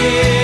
yeah.